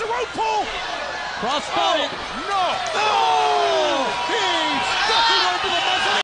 There's a rope pull. Crossbody. Oh.